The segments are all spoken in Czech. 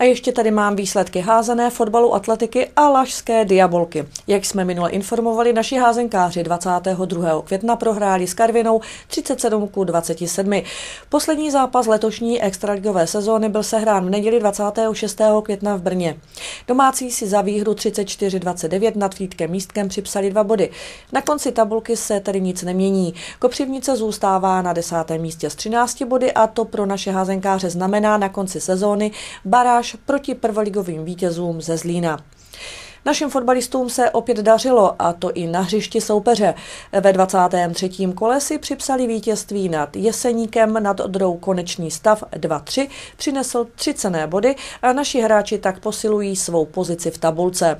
A ještě tady mám výsledky házené, fotbalu, atletiky a lažské diabolky. Jak jsme minule informovali, naši házenkáři 22. května prohráli s Karvinou 37 k 27. Poslední zápas letošní extraligové sezóny byl sehrán v neděli 26. května v Brně. Domácí si za výhru 34-29 nad Frýdkem místkem připsali dva body. Na konci tabulky se tedy nic nemění. Kopřivnice zůstává na desátém místě s 13 body a to pro naše házenkáře znamená na konci sezóny baráž proti prvoligovým vítězům ze Zlína. Našim fotbalistům se opět dařilo, a to i na hřišti soupeře. Ve 23. kole si připsali vítězství nad Jeseníkem, nad Odrou konečný stav 2-3, přinesl tři cené body a naši hráči tak posilují svou pozici v tabulce.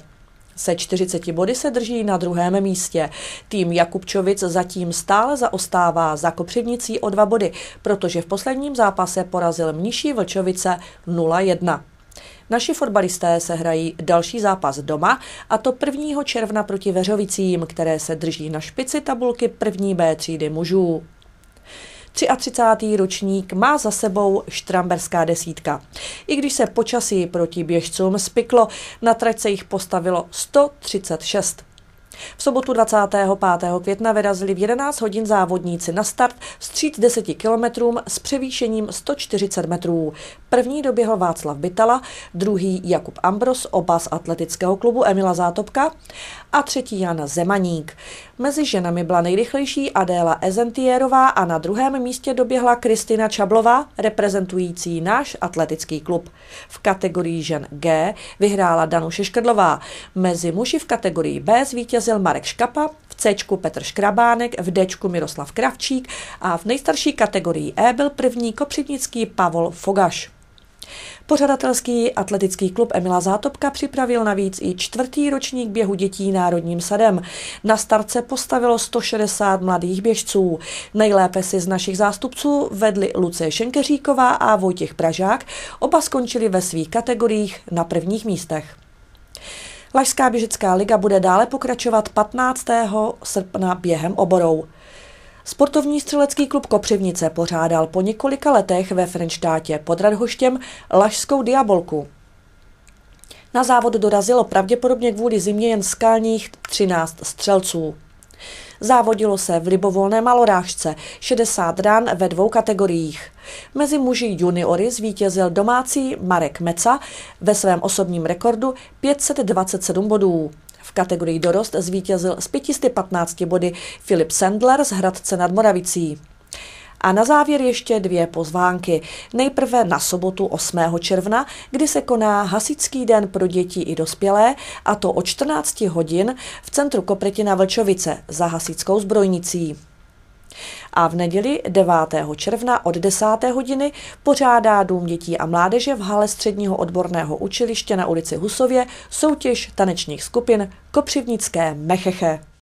Se 40 body se drží na druhém místě. Tým Jakubčovic zatím stále zaostává za Kopřivnicí o dva body, protože v posledním zápase porazil Mniší Vlčovice 0-1. Naši fotbalisté se hrají další zápas doma, a to 1. června proti Veřovicím, které se drží na špici tabulky první B třídy mužů. 33. ročník má za sebou štramberská desítka. I když se počasí proti běžcům spiklo, na trať se jich postavilo 136. V sobotu 25. května vyrazili v 11 hodin závodníci na start vstříc 10 kilometrům s převýšením 140 metrů. První doběhl Václav Bytala, druhý Jakub Ambros, oba z atletického klubu Emila Zátopka a třetí Jana Zemaník. Mezi ženami byla nejrychlejší Adéla Ezentierová a na druhém místě doběhla Kristina Čablová, reprezentující náš atletický klub. V kategorii žen G vyhrála Danuše Škrdlová. Mezi muži v kategorii B zvítězil Marek Škapa, v C Petr Škrabánek, v D Miroslav Kravčík a v nejstarší kategorii E byl první kopřivnický Pavol Fogaš. Pořadatelský atletický klub Emila Zátopka připravil navíc i čtvrtý ročník běhu dětí Národním sadem. Na starce postavilo 160 mladých běžců. Nejlépe si z našich zástupců vedli Lucie Šenkeříková a Vojtěch Pražák. Oba skončili ve svých kategoriích na prvních místech. Lažská běžecká liga bude dále pokračovat 15. srpna během oborou. Sportovní střelecký klub Kopřivnice pořádal po několika letech ve Frenštátě pod Radhoštěm Lažskou diabolku. Na závod dorazilo pravděpodobně kvůli zimě jen skalních 13 střelců. Závodilo se v libovolné malorážce 60 ran ve dvou kategoriích. Mezi muži juniory zvítězil domácí Marek Meca ve svém osobním rekordu 527 bodů. V kategorii dorost zvítězil s 515 body Filip Sendler z Hradce nad Moravicí. A na závěr ještě dvě pozvánky. Nejprve na sobotu 8. června, kdy se koná hasičský den pro děti i dospělé, a to o 14 hodin v centru Kopretina Vlčovice za hasičskou zbrojnicí. A v neděli 9. června od 10. hodiny pořádá Dům dětí a mládeže v hale středního odborného učiliště na ulici Husově soutěž tanečních skupin Kopřivnické Mecheche.